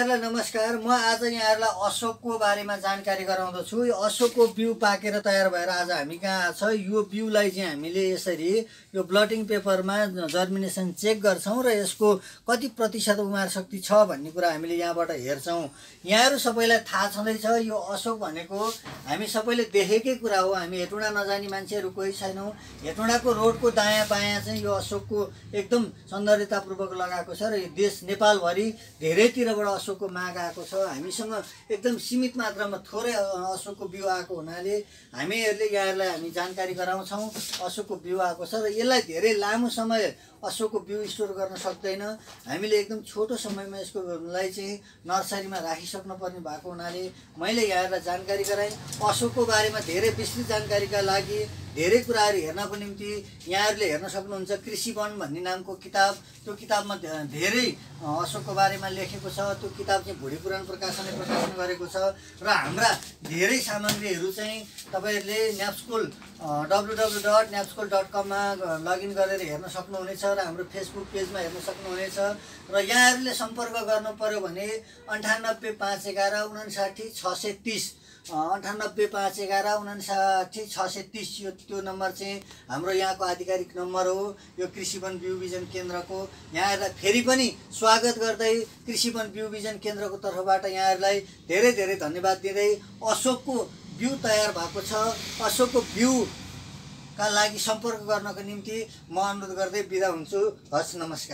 यहाँहरूलाई नमस्कार म आज यहाँहरूलाई अशोकको बारेमा जानकारी गराउँदछु। यो अशोकको बिउ पाकेर तयार भएर आज हामी कहाँ छ यो बिउलाई चाहिँ हामीले यसरी यो ब्लटिङ पेपरमा जर्मिनेसन चेक गर्छौँ र यसको कति प्रतिशत उमार शक्ति छ भन्ने कुरा हामीले यहाँबाट हेर्छौँ। यहाँहरू सबैलाई थाहा छँदैछ यो अशोक भनेको हामी सबैले देखेकै कुरा हो। हामी हेटुँडा नजाने मान्छेहरू कोही छैनौँ। हेटुँडाको रोडको दायाँ बायाँ चाहिँ यो अशोकको एकदम सौन्दर्यतापूर्वक लगाएको छ र यो देश नेपालभरि धेरैतिरबाट अशोकको माग आएको छ। हामीसँग एकदम सीमित मात्रामा थोरै अशोकको बिउ आएको हुनाले हामीहरूले यहाँहरूलाई हामी जानकारी गराउँछौँ अशोकको बिउ आएको छ र यसलाई धेरै लामो समय अशोकको बिउ स्टोर गर्न सक्दैन। हामीले एकदम छोटो समयमा यसको लाई चाहिँ नर्सरीमा राखिसक्नु पर्ने भएको हुनाले मैले यहाँहरूलाई जानकारी गराएँ। अशोकको बारेमा धेरै विस्तृत जानकारीका लागि धेरै कुराहरू हेर्नको निम्ति यहाँहरूले हेर्न सक्नुहुन्छ कृषि वन भन्ने नामको किताब। त्यो किताबमा धेरै अशोकको बारेमा लेखेको छ। त्यो किताब चाहिँ भुडी पुराण प्रकाशनले प्रकाशन गरेको छ। र हाम्रा धेरै सामग्रीहरू चाहिँ तपाईँहरूले Napskul W W dot Napskul dot कममा लगइन गरेर हेर्न सक्नुहुनेछ र हाम्रो फेसबुक पेजमा हेर्न सक्नुहुनेछ। र यहाँहरूले सम्पर्क गर्नु पऱ्यो भने अन्ठानब्बे पाँच एघार उनासाठी छ सय तिस अन्ठानब्बे पाँच एघार उनासाठी छ सय तिस यो त्यो नम्बर चाहिँ हाम्रो यहाँको आधिकारिक नम्बर हो। यो कृषि वन बिउ बिजन केन्द्रको। यहाँहरूलाई फेरि पनि स्वागत गर्दै कृषि वन बिउ बिजन केन्द्रको तर्फबाट यहाँहरूलाई धेरै धेरै धन्यवाद दिँदै अशोकको बिउ तयार भएको छ। अशोकको बिउका लागि सम्पर्क गर्नको निम्ति म अनुरोध गर्दै बिदा हुन्छु। हस् नमस्कार।